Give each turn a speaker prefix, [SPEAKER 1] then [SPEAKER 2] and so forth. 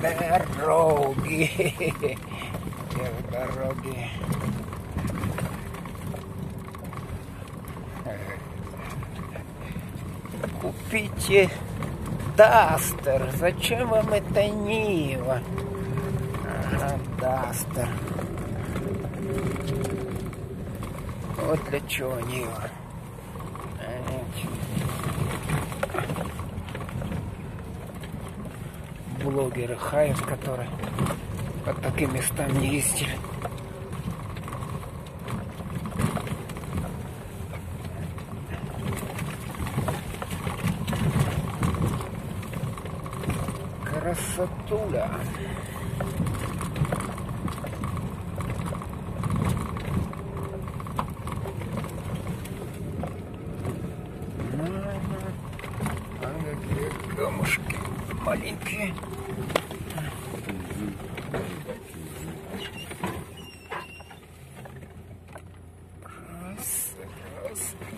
[SPEAKER 1] Дороги. Дороги. Купите Дастер. Зачем вам это Нива? Ага, Дастер. Вот для чего Нива. Блогеры Хаев, которые по таким местам не ездили. Красотуля. Ну, Olhem que. Gross, gross.